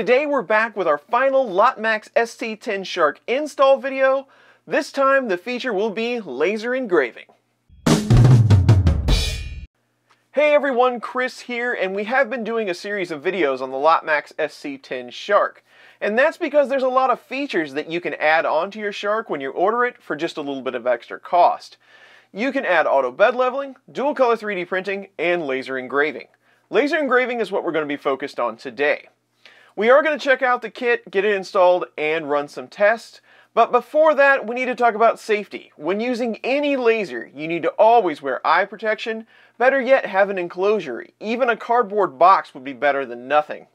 Today we're back with our final Lotmaxx SC10 Shark install video. This time the feature will be laser engraving. Hey everyone, Chris here, and we have been doing a series of videos on the Lotmaxx SC10 Shark. And that's because there's a lot of features that you can add onto your Shark when you order it for just a little bit of extra cost. You can add auto bed leveling, dual color 3D printing, and laser engraving. Laser engraving is what we're going to be focused on today. We are going to check out the kit, get it installed, and run some tests. But before that, we need to talk about safety. When using any laser, you need to always wear eye protection. Better yet, have an enclosure. Even a cardboard box would be better than nothing.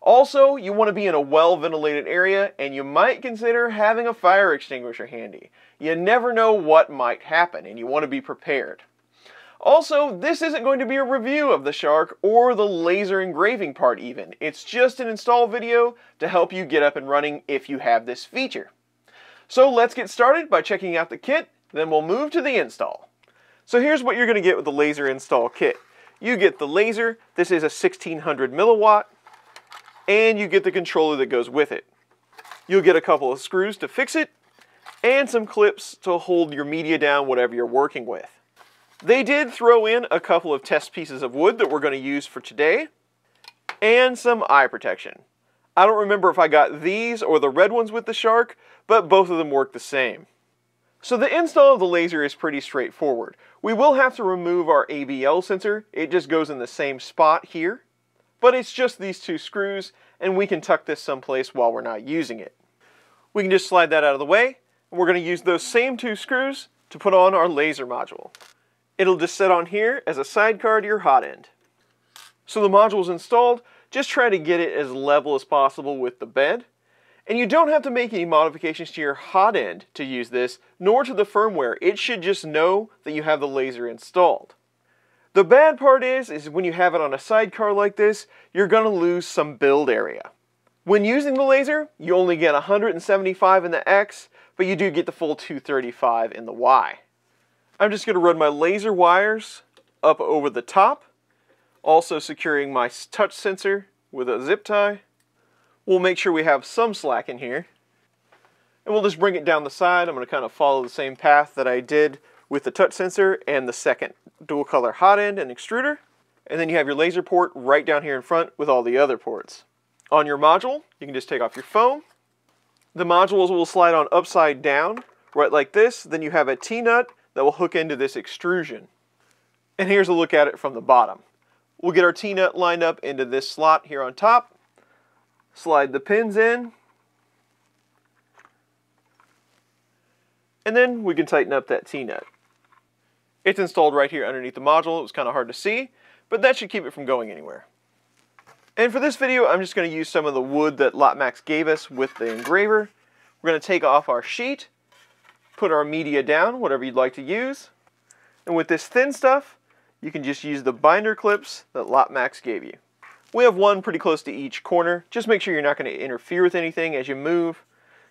Also, you want to be in a well-ventilated area, and you might consider having a fire extinguisher handy. You never know what might happen, and you want to be prepared. Also, this isn't going to be a review of the Shark or the laser engraving part even. It's just an install video to help you get up and running if you have this feature. So let's get started by checking out the kit, then we'll move to the install. So here's what you're going to get with the laser install kit. You get the laser, this is a 1600 milliwatt, and you get the controller that goes with it. You'll get a couple of screws to fix it, and some clips to hold your media down whatever you're working with. They did throw in a couple of test pieces of wood that we're going to use for today, and some eye protection. I don't remember if I got these or the red ones with the Shark, but both of them work the same. So the install of the laser is pretty straightforward. We will have to remove our ABL sensor, it just goes in the same spot here, but it's just these two screws, and we can tuck this someplace while we're not using it. We can just slide that out of the way, and we're going to use those same two screws to put on our laser module. It'll just sit on here as a sidecar to your hot end. So the module is installed, just try to get it as level as possible with the bed. And you don't have to make any modifications to your hot end to use this, nor to the firmware. It should just know that you have the laser installed. The bad part is, is when you have it on a sidecar like this, you're going to lose some build area. When using the laser, you only get 175 in the X, but you do get the full 235 in the Y. I'm just going to run my laser wires up over the top, also securing my touch sensor with a zip tie. We'll make sure we have some slack in here. And we'll just bring it down the side. I'm going to kind of follow the same path that I did with the touch sensor and the second dual color hot end and extruder. And then you have your laser port right down here in front with all the other ports. On your module, you can just take off your foam. The modules will slide on upside down, right like this. Then you have a T-nut that will hook into this extrusion. And here's a look at it from the bottom. We'll get our T-nut lined up into this slot here on top, slide the pins in, and then we can tighten up that T-nut. It's installed right here underneath the module. It was kind of hard to see, but that should keep it from going anywhere. And for this video, I'm just going to use some of the wood that Lotmaxx gave us with the engraver. We're going to take off our sheet, put our media down, whatever you'd like to use. And with this thin stuff, you can just use the binder clips that Lotmaxx gave you. We have one pretty close to each corner. Just make sure you're not going to interfere with anything as you move.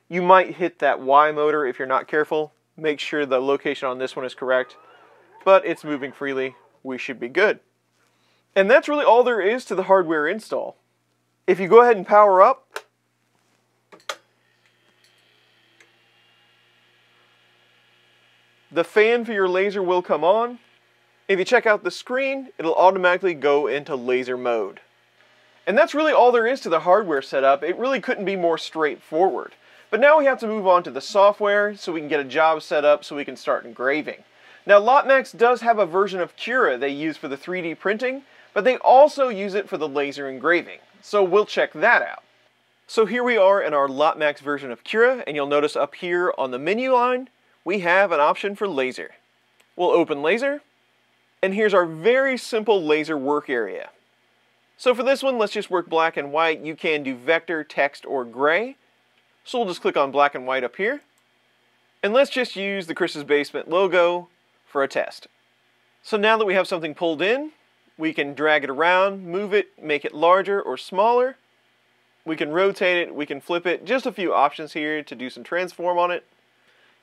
You might hit that Y motor if you're not careful. Make sure the location on this one is correct. But it's moving freely. We should be good. And that's really all there is to the hardware install. If you go ahead and power up, the fan for your laser will come on. If you check out the screen, it'll automatically go into laser mode. And that's really all there is to the hardware setup. It really couldn't be more straightforward. But now we have to move on to the software so we can get a job set up so we can start engraving. Now Lotmaxx does have a version of Cura they use for the 3D printing, but they also use it for the laser engraving. So we'll check that out. So here we are in our Lotmaxx version of Cura, and you'll notice up here on the menu line, we have an option for laser. We'll open laser, and here's our very simple laser work area. So for this one, let's just work black and white. You can do vector, text, or gray. So we'll just click on black and white up here. And let's just use the Chris's Basement logo for a test. So now that we have something pulled in, we can drag it around, move it, make it larger or smaller. We can rotate it, we can flip it, just a few options here to do some transform on it.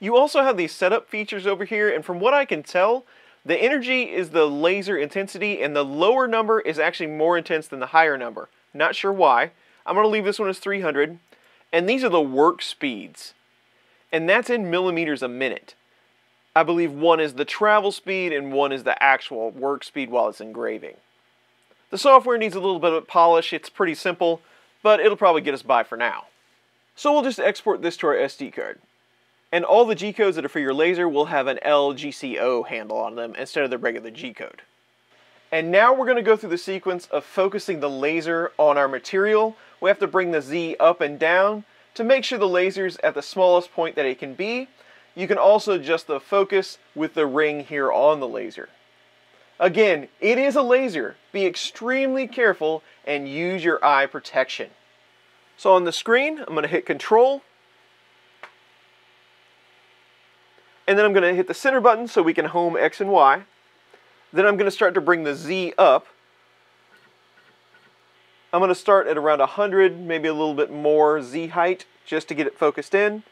You also have these setup features over here, and from what I can tell, the energy is the laser intensity, and the lower number is actually more intense than the higher number. Not sure why. I'm going to leave this one as 300. And these are the work speeds. And that's in millimeters a minute. I believe one is the travel speed and one is the actual work speed while it's engraving. The software needs a little bit of polish. It's pretty simple, but it'll probably get us by for now. So we'll just export this to our SD card. And all the G-codes that are for your laser will have an LGCO handle on them instead of the regular G-code. And now we're going to go through the sequence of focusing the laser on our material. We have to bring the Z up and down to make sure the laser's at the smallest point that it can be. You can also adjust the focus with the ring here on the laser. Again, it is a laser. Be extremely careful and use your eye protection. So on the screen, I'm going to hit Control. And then I'm going to hit the center button so we can home X and Y. Then I'm going to start to bring the Z up. I'm going to start at around 100, maybe a little bit more Z height just to get it focused in.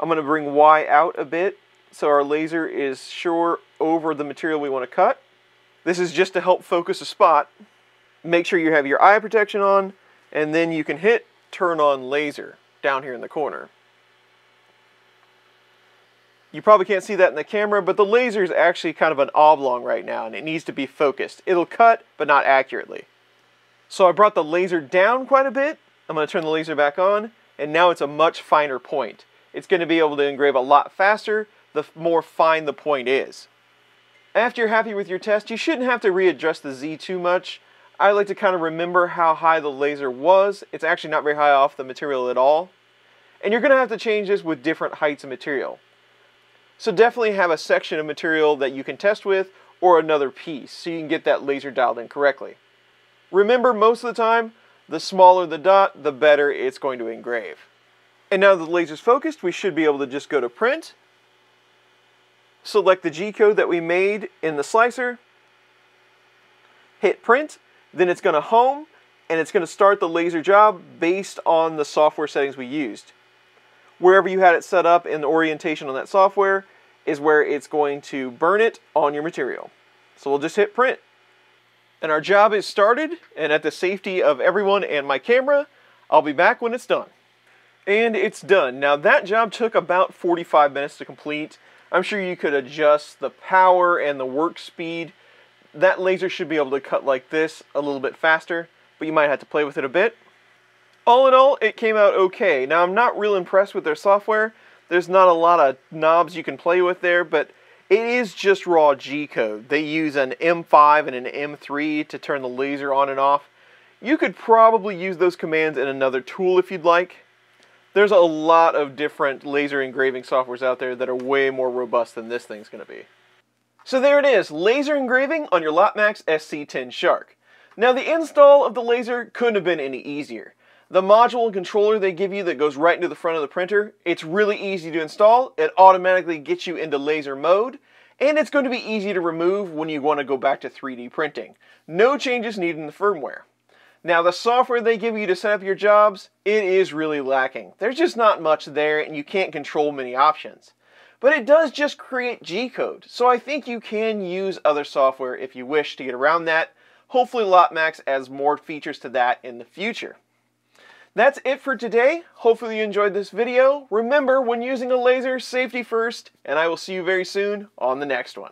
I'm going to bring Y out a bit so our laser is sure over the material we want to cut. This is just to help focus a spot. Make sure you have your eye protection on and then you can hit turn on laser down here in the corner. You probably can't see that in the camera, but the laser is actually kind of an oblong right now, and it needs to be focused. It'll cut, but not accurately. So I brought the laser down quite a bit. I'm going to turn the laser back on, and now it's a much finer point. It's going to be able to engrave a lot faster the more fine the point is. After you're happy with your test, you shouldn't have to readjust the Z too much. I like to kind of remember how high the laser was. It's actually not very high off the material at all. And you're going to have to change this with different heights of material. So definitely have a section of material that you can test with or another piece so you can get that laser dialed in correctly. Remember, most of the time, the smaller the dot, the better it's going to engrave. And now that the laser's focused, we should be able to just go to print, select the G-code that we made in the slicer, hit print, then it's going to home, and it's going to start the laser job based on the software settings we used wherever you had it set up in the orientation on that software is where it's going to burn it on your material. So we'll just hit print. And our job is started, and at the safety of everyone and my camera, I'll be back when it's done. And it's done. Now that job took about 45 minutes to complete. I'm sure you could adjust the power and the work speed. That laser should be able to cut like this a little bit faster, but you might have to play with it a bit. All in all, it came out okay. Now, I'm not real impressed with their software. There's not a lot of knobs you can play with there, but it is just raw G-code. They use an M5 and an M3 to turn the laser on and off. You could probably use those commands in another tool if you'd like. There's a lot of different laser engraving softwares out there that are way more robust than this thing's going to be. So there it is, laser engraving on your Lotmaxx SC10 Shark. Now the install of the laser couldn't have been any easier. The module and controller they give you that goes right into the front of the printer, it's really easy to install. It automatically gets you into laser mode, and it's going to be easy to remove when you want to go back to 3D printing. No changes needed in the firmware. Now the software they give you to set up your jobs, it is really lacking. There's just not much there and you can't control many options. But it does just create G-code, so I think you can use other software if you wish to get around that. Hopefully Lotmaxx adds more features to that in the future. That's it for today. Hopefully you enjoyed this video. Remember, when using a laser, safety first, and I will see you very soon on the next one.